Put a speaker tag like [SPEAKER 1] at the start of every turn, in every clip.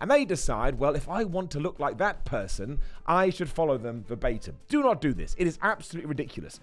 [SPEAKER 1] And they decide, well, if I want to look like that person, I should follow them verbatim. Do not do this. It is absolutely ridiculous.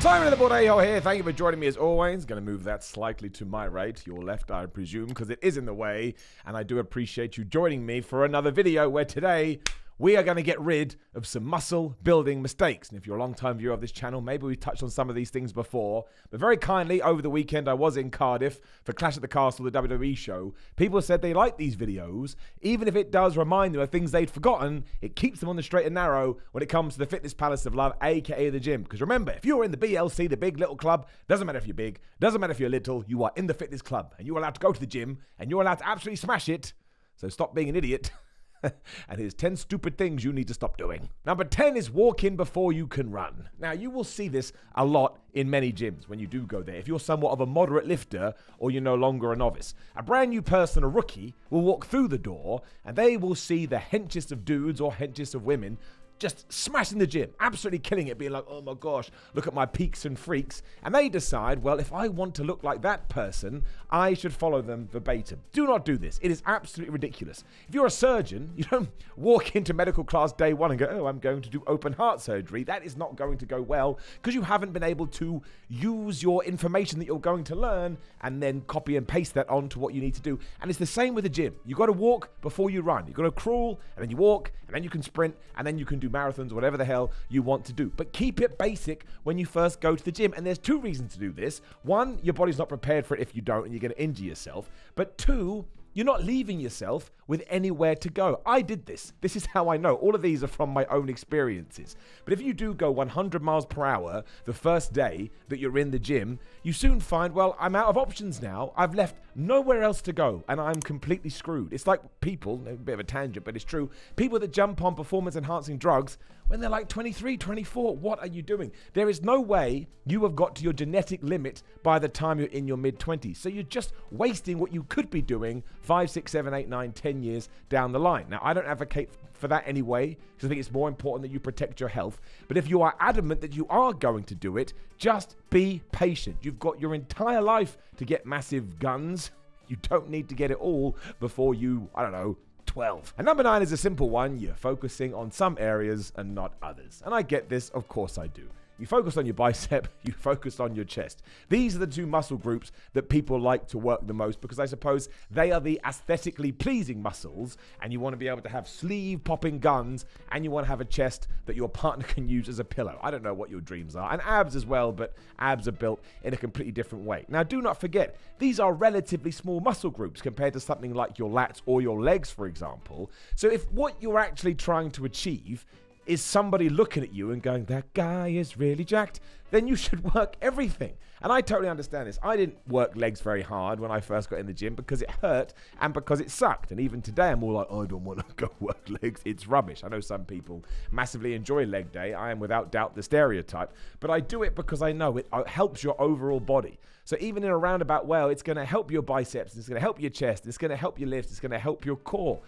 [SPEAKER 1] Simon the Bordejo here. Thank you for joining me as always. Going to move that slightly to my right, your left, I presume, because it is in the way. And I do appreciate you joining me for another video where today we are going to get rid of some muscle building mistakes. And if you're a long time viewer of this channel, maybe we've touched on some of these things before. But very kindly, over the weekend, I was in Cardiff for Clash at the Castle, the WWE show. People said they like these videos, even if it does remind them of things they'd forgotten. It keeps them on the straight and narrow when it comes to the Fitness Palace of Love, aka the gym. Because remember, if you're in the BLC, the big little club, doesn't matter if you're big, doesn't matter if you're little, you are in the fitness club and you're allowed to go to the gym and you're allowed to absolutely smash it. So stop being an idiot. and here's 10 stupid things you need to stop doing. Number 10 is walk in before you can run. Now, you will see this a lot in many gyms when you do go there. If you're somewhat of a moderate lifter or you're no longer a novice, a brand new person, a rookie, will walk through the door and they will see the henchest of dudes or henchest of women just smashing the gym, absolutely killing it, being like, oh my gosh, look at my peaks and freaks. And they decide, well, if I want to look like that person, I should follow them verbatim. Do not do this. It is absolutely ridiculous. If you're a surgeon, you don't walk into medical class day one and go, oh, I'm going to do open heart surgery. That is not going to go well because you haven't been able to use your information that you're going to learn and then copy and paste that onto what you need to do. And it's the same with the gym. You've got to walk before you run. You've got to crawl and then you walk and then you can sprint and then you can do do marathons, whatever the hell you want to do. But keep it basic when you first go to the gym. And there's two reasons to do this. One, your body's not prepared for it if you don't, and you're going to injure yourself. But two, you're not leaving yourself with anywhere to go. I did this. This is how I know. All of these are from my own experiences. But if you do go 100 miles per hour the first day that you're in the gym, you soon find, well, I'm out of options now. I've left nowhere else to go and I'm completely screwed. It's like people, a bit of a tangent, but it's true. People that jump on performance enhancing drugs when they're like 23, 24. What are you doing? There is no way you have got to your genetic limit by the time you're in your mid 20s. So you're just wasting what you could be doing five, six, seven, eight, nine, ten years down the line. Now, I don't advocate for that anyway, because I think it's more important that you protect your health. But if you are adamant that you are going to do it, just be patient. You've got your entire life to get massive guns. You don't need to get it all before you, I don't know, 12. And number nine is a simple one. You're focusing on some areas and not others. And I get this, of course I do. You focus on your bicep, you focus on your chest. These are the two muscle groups that people like to work the most because I suppose they are the aesthetically pleasing muscles, and you want to be able to have sleeve popping guns, and you want to have a chest that your partner can use as a pillow. I don't know what your dreams are, and abs as well, but abs are built in a completely different way. Now, do not forget, these are relatively small muscle groups compared to something like your lats or your legs, for example. So, if what you're actually trying to achieve is somebody looking at you and going, that guy is really jacked, then you should work everything. And I totally understand this. I didn't work legs very hard when I first got in the gym because it hurt and because it sucked. And even today, I'm all like, oh, I don't want to go work legs. It's rubbish. I know some people massively enjoy leg day. I am without doubt the stereotype. But I do it because I know it uh, helps your overall body. So even in a roundabout way, it's going to help your biceps, it's going to help your chest, it's going to help your lifts, it's going to help your core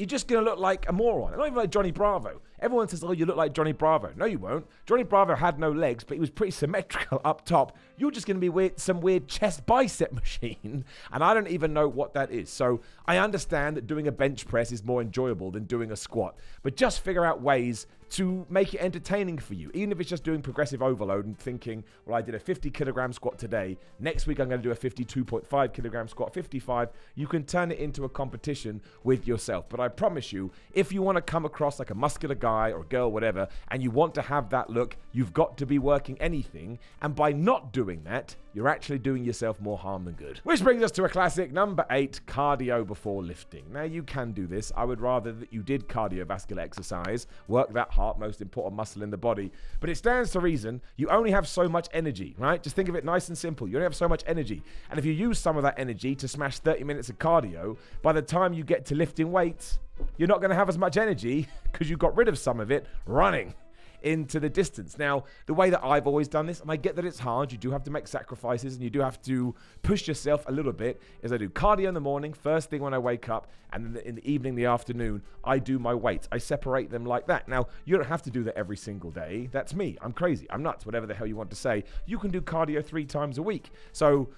[SPEAKER 1] you're just going to look like a moron. Not even like Johnny Bravo. Everyone says, oh, you look like Johnny Bravo. No, you won't. Johnny Bravo had no legs, but he was pretty symmetrical up top. You're just going to be weird, some weird chest bicep machine, and I don't even know what that is. So I understand that doing a bench press is more enjoyable than doing a squat, but just figure out ways to make it entertaining for you. Even if it's just doing progressive overload and thinking, well, I did a 50 kilogram squat today. Next week, I'm going to do a 52.5 kilogram squat, 55. You can turn it into a competition with yourself. But I promise you, if you want to come across like a muscular guy or girl, whatever, and you want to have that look, you've got to be working anything. And by not doing that, you're actually doing yourself more harm than good. Which brings us to a classic number eight cardio before lifting. Now, you can do this. I would rather that you did cardiovascular exercise, work that heart, most important muscle in the body. But it stands to reason you only have so much energy, right? Just think of it nice and simple. You only have so much energy. And if you use some of that energy to smash 30 minutes of cardio, by the time you get to lifting weights, you're not going to have as much energy because you got rid of some of it running into the distance. Now, the way that I've always done this, and I get that it's hard, you do have to make sacrifices and you do have to push yourself a little bit, is I do cardio in the morning, first thing when I wake up, and then in the evening, the afternoon, I do my weights. I separate them like that. Now, you don't have to do that every single day. That's me. I'm crazy. I'm nuts, whatever the hell you want to say. You can do cardio three times a week. So,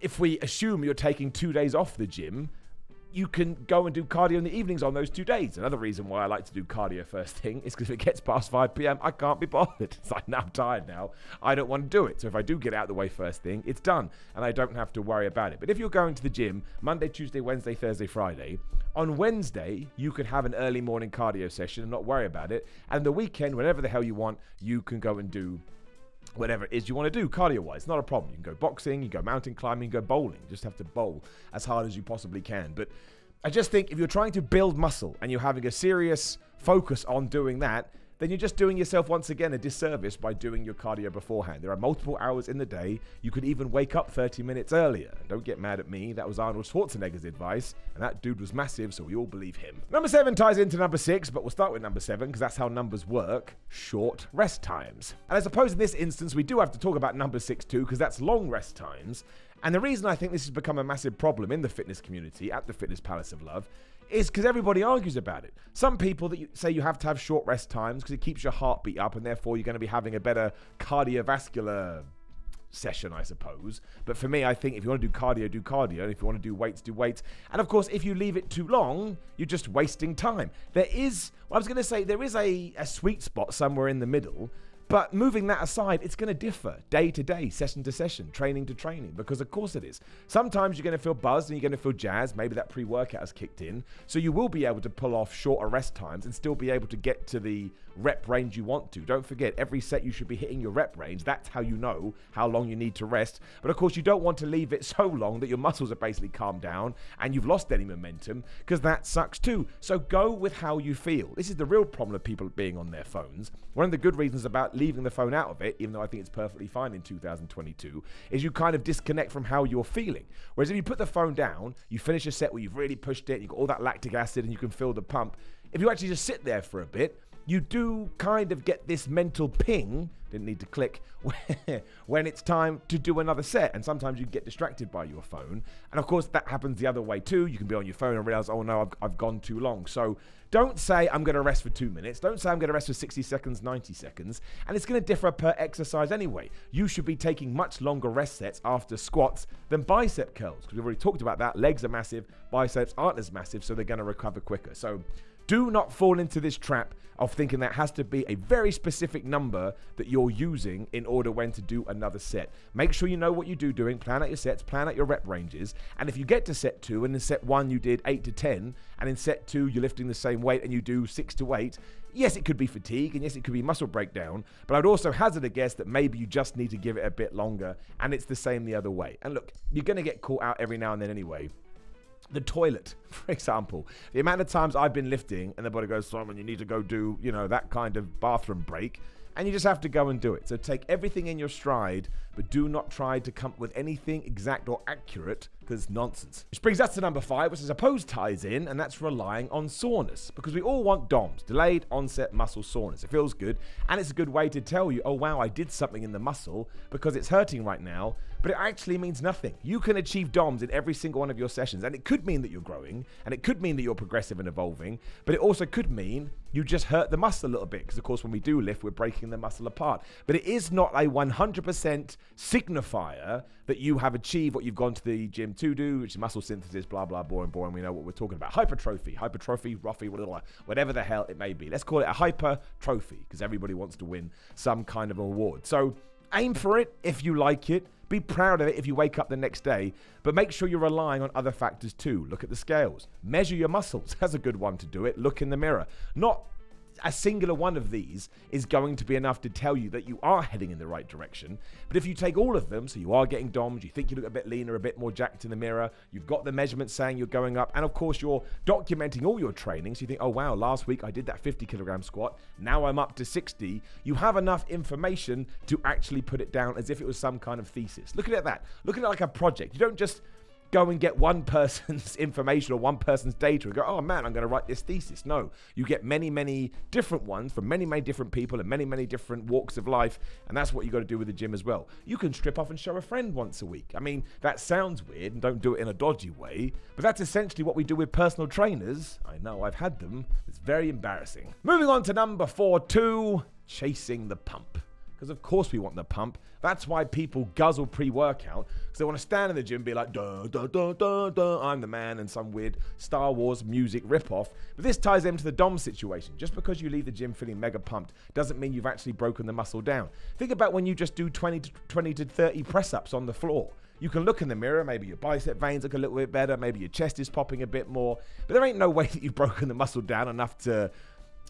[SPEAKER 1] if we assume you're taking two days off the gym, you can go and do cardio in the evenings on those two days. Another reason why I like to do cardio first thing is because if it gets past 5 p.m., I can't be bothered. It's like, now I'm tired now. I don't want to do it. So if I do get out of the way first thing, it's done and I don't have to worry about it. But if you're going to the gym Monday, Tuesday, Wednesday, Thursday, Friday, on Wednesday, you could have an early morning cardio session and not worry about it. And the weekend, whenever the hell you want, you can go and do whatever it is you want to do cardio wise. Not a problem. You can go boxing, you can go mountain climbing, go bowling. You just have to bowl as hard as you possibly can. But I just think if you're trying to build muscle and you're having a serious focus on doing that, then you're just doing yourself once again a disservice by doing your cardio beforehand. There are multiple hours in the day. You could even wake up 30 minutes earlier. Don't get mad at me. That was Arnold Schwarzenegger's advice, and that dude was massive, so we all believe him. Number seven ties into number six, but we'll start with number seven because that's how numbers work short rest times. And I suppose in this instance, we do have to talk about number six too because that's long rest times. And the reason I think this has become a massive problem in the fitness community at the Fitness Palace of Love is because everybody argues about it. Some people that you say you have to have short rest times because it keeps your heartbeat up and therefore you're going to be having a better cardiovascular session, I suppose. But for me, I think if you want to do cardio, do cardio. And if you want to do weights, do weights. And of course, if you leave it too long, you're just wasting time. There is, well, I was going to say, there is a, a sweet spot somewhere in the middle but moving that aside, it's going to differ day to day, session to session, training to training, because of course it is. Sometimes you're going to feel buzzed and you're going to feel jazzed. Maybe that pre workout has kicked in. So you will be able to pull off shorter rest times and still be able to get to the rep range you want to. Don't forget, every set you should be hitting your rep range. That's how you know how long you need to rest. But of course, you don't want to leave it so long that your muscles are basically calmed down and you've lost any momentum because that sucks too. So go with how you feel. This is the real problem of people being on their phones. One of the good reasons about leaving the phone out of it, even though I think it's perfectly fine in 2022, is you kind of disconnect from how you're feeling. Whereas if you put the phone down, you finish a set where you've really pushed it, you've got all that lactic acid and you can feel the pump. If you actually just sit there for a bit, you do kind of get this mental ping, didn't need to click, when it's time to do another set. And sometimes you get distracted by your phone. And of course, that happens the other way too. You can be on your phone and realize, oh no, I've, I've gone too long. So don't say, I'm going to rest for two minutes. Don't say, I'm going to rest for 60 seconds, 90 seconds. And it's going to differ per exercise anyway. You should be taking much longer rest sets after squats than bicep curls. Because we've already talked about that. Legs are massive, biceps aren't as massive, so they're going to recover quicker. So do not fall into this trap of thinking that has to be a very specific number that you're using in order when to do another set. Make sure you know what you do doing, plan out your sets, plan out your rep ranges, and if you get to set 2 and in set 1 you did 8 to 10 and in set 2 you're lifting the same weight and you do 6 to 8, yes it could be fatigue and yes it could be muscle breakdown, but I'd also hazard a guess that maybe you just need to give it a bit longer and it's the same the other way. And look, you're going to get caught out every now and then anyway the toilet, for example. The amount of times I've been lifting and the body goes, Simon, you need to go do, you know, that kind of bathroom break. And you just have to go and do it. So take everything in your stride, but do not try to come up with anything exact or accurate because nonsense. Which brings us to number five, which I suppose ties in, and that's relying on soreness. Because we all want DOMS, delayed onset muscle soreness. It feels good, and it's a good way to tell you, oh wow, I did something in the muscle because it's hurting right now, but it actually means nothing. You can achieve DOMS in every single one of your sessions, and it could mean that you're growing, and it could mean that you're progressive and evolving, but it also could mean you just hurt the muscle a little bit, because of course, when we do lift, we're breaking the muscle apart. But it is not a 100% signifier that you have achieved what you've gone to the gym to do, which is muscle synthesis, blah, blah, boring, boring. We know what we're talking about. Hypertrophy, hypertrophy, roughy, whatever the hell it may be. Let's call it a hypertrophy because everybody wants to win some kind of award. So aim for it if you like it. Be proud of it if you wake up the next day, but make sure you're relying on other factors too. Look at the scales. Measure your muscles. That's a good one to do it. Look in the mirror. Not a singular one of these is going to be enough to tell you that you are heading in the right direction. But if you take all of them, so you are getting DOMs, you think you look a bit leaner, a bit more jacked in the mirror, you've got the measurements saying you're going up, and of course you're documenting all your training. So you think, oh wow, last week I did that 50 kilogram squat, now I'm up to 60. You have enough information to actually put it down as if it was some kind of thesis. Look at it that. Look at it like a project. You don't just go and get one person's information or one person's data and go, oh man, I'm going to write this thesis. No, you get many, many different ones from many, many different people and many, many different walks of life. And that's what you got to do with the gym as well. You can strip off and show a friend once a week. I mean, that sounds weird and don't do it in a dodgy way, but that's essentially what we do with personal trainers. I know I've had them. It's very embarrassing. Moving on to number four, two, chasing the pump. Because of course we want the pump. That's why people guzzle pre workout because they want to stand in the gym and be like, duh, duh, duh, duh, duh, I'm the man, and some weird Star Wars music ripoff. But this ties into the DOM situation. Just because you leave the gym feeling mega pumped doesn't mean you've actually broken the muscle down. Think about when you just do 20 to 20 to 30 press ups on the floor. You can look in the mirror, maybe your bicep veins look a little bit better, maybe your chest is popping a bit more, but there ain't no way that you've broken the muscle down enough to,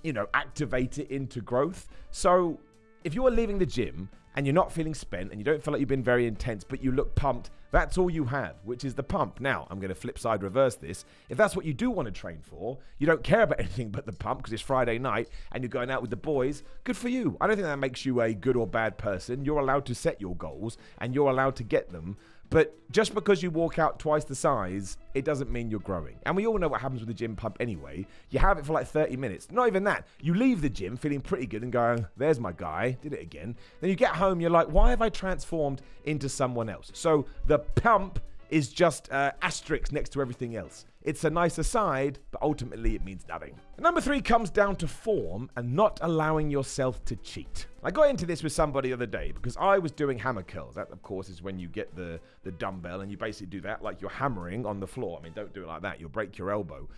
[SPEAKER 1] you know, activate it into growth. So if you are leaving the gym and you're not feeling spent and you don't feel like you've been very intense, but you look pumped, that's all you have, which is the pump. Now, I'm going to flip side reverse this. If that's what you do want to train for, you don't care about anything but the pump because it's Friday night and you're going out with the boys, good for you. I don't think that makes you a good or bad person. You're allowed to set your goals and you're allowed to get them. But just because you walk out twice the size, it doesn't mean you're growing. And we all know what happens with the gym pump anyway. You have it for like 30 minutes. Not even that. You leave the gym feeling pretty good and going, there's my guy, did it again. Then you get home, you're like, why have I transformed into someone else? So the pump is just uh, asterisk next to everything else. It's a nice aside, but ultimately it means nothing. Number three comes down to form and not allowing yourself to cheat. I got into this with somebody the other day because I was doing hammer curls. That, of course, is when you get the, the dumbbell and you basically do that like you're hammering on the floor. I mean, don't do it like that, you'll break your elbow.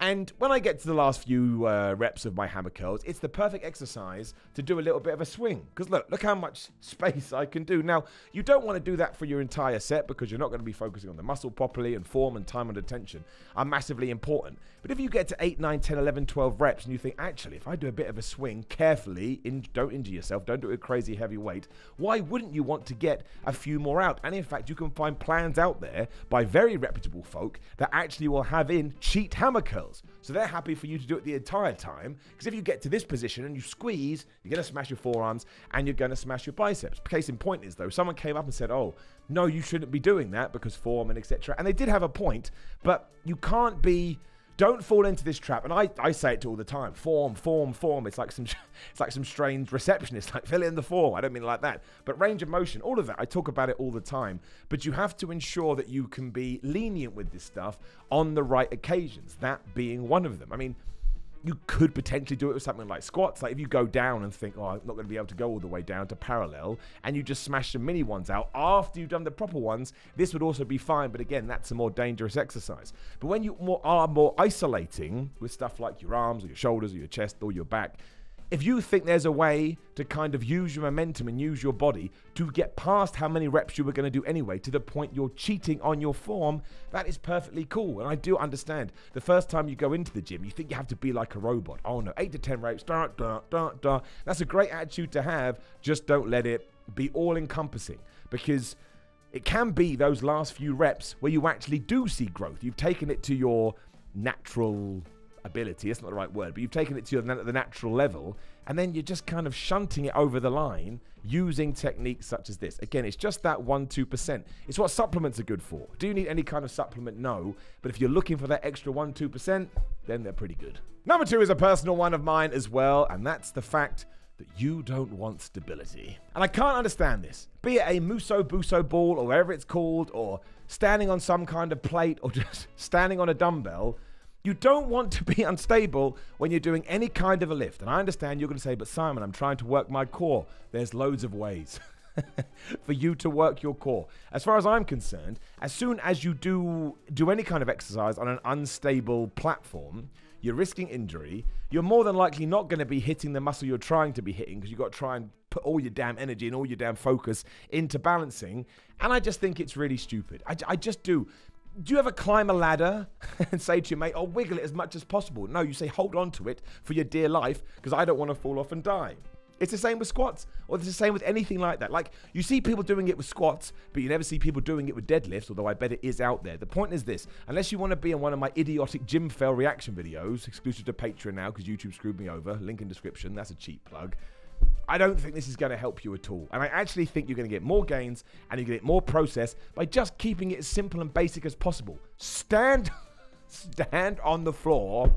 [SPEAKER 1] And when I get to the last few uh, reps of my hammer curls, it's the perfect exercise to do a little bit of a swing. Because look, look how much space I can do. Now, you don't want to do that for your entire set because you're not going to be focusing on the muscle properly and form and time under tension are massively important. But if you get to 8, 9, 10, 11, 12 reps and you think, actually, if I do a bit of a swing carefully, in, don't injure yourself, don't do it with crazy heavy weight, why wouldn't you want to get a few more out? And in fact, you can find plans out there by very reputable folk that actually will have in cheat hammer curls. So they're happy for you to do it the entire time. Because if you get to this position and you squeeze, you're going to smash your forearms and you're going to smash your biceps. Case in point is, though, someone came up and said, oh, no, you shouldn't be doing that because form and etc. And they did have a point, but you can't be don't fall into this trap. And I, I say it all the time: form, form, form. It's like some it's like some strange receptionist, like fill in the form. I don't mean like that, but range of motion, all of that. I talk about it all the time. But you have to ensure that you can be lenient with this stuff on the right occasions. That being one of them. I mean you could potentially do it with something like squats. Like if you go down and think, oh, I'm not going to be able to go all the way down to parallel, and you just smash the mini ones out after you've done the proper ones, this would also be fine. But again, that's a more dangerous exercise. But when you are more isolating with stuff like your arms or your shoulders or your chest or your back, if you think there's a way to kind of use your momentum and use your body to get past how many reps you were going to do anyway to the point you're cheating on your form, that is perfectly cool. And I do understand the first time you go into the gym, you think you have to be like a robot. Oh no, eight to 10 reps, da, da, da, da. That's a great attitude to have. Just don't let it be all encompassing because it can be those last few reps where you actually do see growth. You've taken it to your natural ability. Not the right word, but you've taken it to the natural level, and then you're just kind of shunting it over the line using techniques such as this. Again, it's just that 1 2%. It's what supplements are good for. Do you need any kind of supplement? No. But if you're looking for that extra 1 2%, then they're pretty good. Number two is a personal one of mine as well, and that's the fact that you don't want stability. And I can't understand this. Be it a Muso Buso ball or whatever it's called, or standing on some kind of plate, or just standing on a dumbbell you don't want to be unstable when you're doing any kind of a lift. And I understand you're going to say, but Simon, I'm trying to work my core. There's loads of ways for you to work your core. As far as I'm concerned, as soon as you do do any kind of exercise on an unstable platform, you're risking injury. You're more than likely not going to be hitting the muscle you're trying to be hitting because you've got to try and put all your damn energy and all your damn focus into balancing. And I just think it's really stupid. I, I just do do you ever climb a ladder and say to your mate, oh, wiggle it as much as possible? No, you say, hold on to it for your dear life because I don't want to fall off and die. It's the same with squats, or it's the same with anything like that. Like, you see people doing it with squats, but you never see people doing it with deadlifts, although I bet it is out there. The point is this unless you want to be in one of my idiotic gym fail reaction videos, exclusive to Patreon now because YouTube screwed me over, link in description, that's a cheap plug. I don't think this is going to help you at all. And I actually think you're going to get more gains and to get more process by just keeping it as simple and basic as possible. Stand, stand on the floor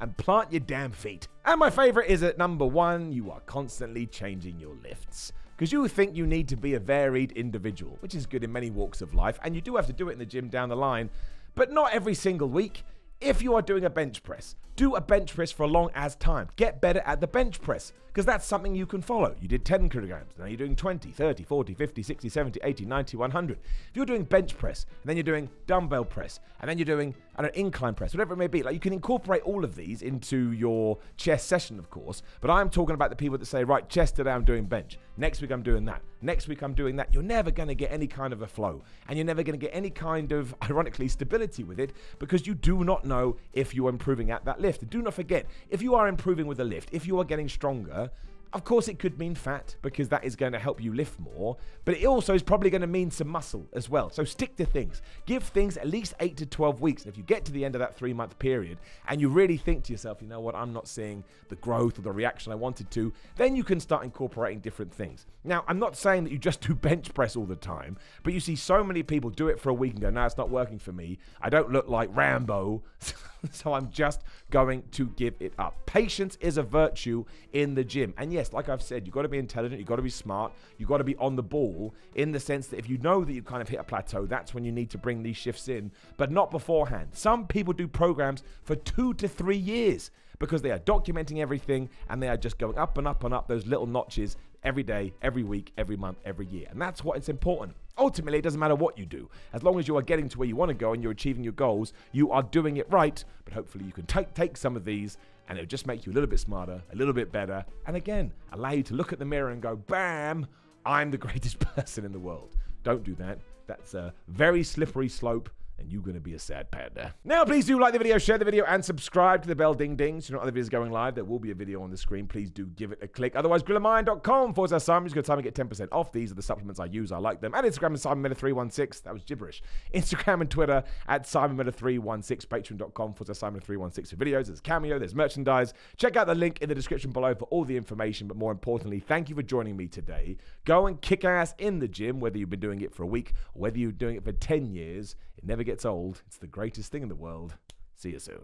[SPEAKER 1] and plant your damn feet. And my favorite is at number one, you are constantly changing your lifts. Because you think you need to be a varied individual, which is good in many walks of life, and you do have to do it in the gym down the line, but not every single week. If you are doing a bench press, do a bench press for a long as time. Get better at the bench press because that's something you can follow. You did 10 kilograms, now you're doing 20, 30, 40, 50, 60, 70, 80, 90, 100. If you're doing bench press, and then you're doing dumbbell press, and then you're doing an incline press, whatever it may be, like you can incorporate all of these into your chest session, of course. But I'm talking about the people that say, right, chest today I'm doing bench. Next week I'm doing that. Next week I'm doing that. You're never going to get any kind of a flow, and you're never going to get any kind of, ironically, stability with it because you do not know if you're improving at that lift. Do not forget, if you are improving with a lift, if you are getting stronger, of course, it could mean fat because that is going to help you lift more, but it also is probably going to mean some muscle as well. So stick to things. Give things at least 8 to 12 weeks. And if you get to the end of that three month period and you really think to yourself, you know what, I'm not seeing the growth or the reaction I wanted to, then you can start incorporating different things. Now, I'm not saying that you just do bench press all the time, but you see so many people do it for a week and go, no, it's not working for me. I don't look like Rambo. so I'm just going to give it up. Patience is a virtue in the gym. And yes, like I've said, you've got to be intelligent, you've got to be smart, you've got to be on the ball in the sense that if you know that you kind of hit a plateau, that's when you need to bring these shifts in, but not beforehand. Some people do programs for two to three years because they are documenting everything and they are just going up and up and up those little notches every day, every week, every month, every year. And that's what it's important. Ultimately, it doesn't matter what you do. As long as you are getting to where you want to go and you're achieving your goals, you are doing it right. But hopefully, you can take, take some of these and it'll just make you a little bit smarter, a little bit better. And again, allow you to look at the mirror and go, bam, I'm the greatest person in the world. Don't do that. That's a very slippery slope and you're going to be a sad panda. Now, please do like the video, share the video, and subscribe to the bell ding ding so you know other videos going live. There will be a video on the screen. Please do give it a click. Otherwise, gorillamind.com forward slash Simon. Just go time and get 10% off. These are the supplements I use. I like them. And Instagram is Simon 316 That was gibberish. Instagram and Twitter at Simon 316 Patreon.com forward slash Simon 316 for videos. There's Cameo, there's merchandise. Check out the link in the description below for all the information. But more importantly, thank you for joining me today. Go and kick ass in the gym, whether you've been doing it for a week whether you're doing it for 10 years. It never gets old. It's the greatest thing in the world. See you soon.